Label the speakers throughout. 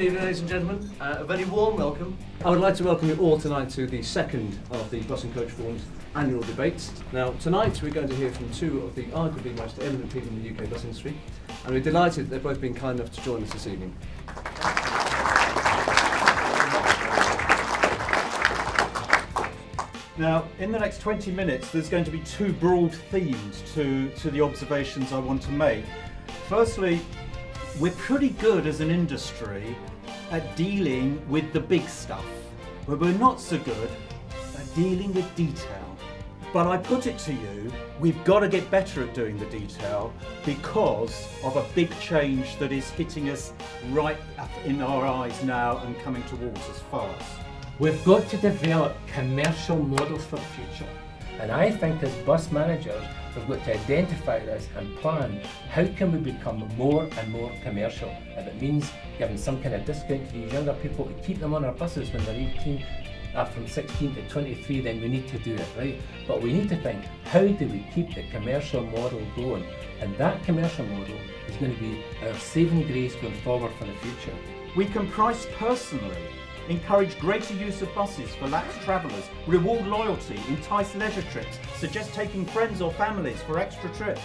Speaker 1: Good evening, ladies and gentlemen. Uh, a very warm welcome. I would like to welcome you all tonight to the second of the Bus and Coach Forum's annual debates. Now, tonight we're going to hear from two of the arguably most eminent people in the UK bus industry, and we're delighted they've both been kind enough to join us this evening.
Speaker 2: Now, in the next 20 minutes, there's going to be two broad themes to, to the observations I want to make. Firstly, we're pretty good as an industry at dealing with the big stuff, but we're not so good at dealing with detail. But I put it to you, we've got to get better at doing the detail because of a big change that is hitting us right up in our eyes now and coming towards us fast.
Speaker 3: We've got to develop commercial models for the future. And I think as bus managers, we've got to identify this and plan how can we become more and more commercial. If it means giving some kind of discount to these younger people to keep them on our buses when they're 18, uh, from 16 to 23, then we need to do it, right? But we need to think, how do we keep the commercial model going? And that commercial model is going to be our saving grace going forward for the future.
Speaker 2: We can price personally encourage greater use of buses for lapsed travellers, reward loyalty, entice leisure trips, suggest taking friends or families for extra trips.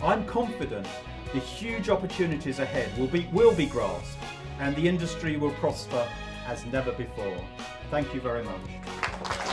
Speaker 2: I'm confident the huge opportunities ahead will be, will be grasped and the industry will prosper as never before. Thank you very much.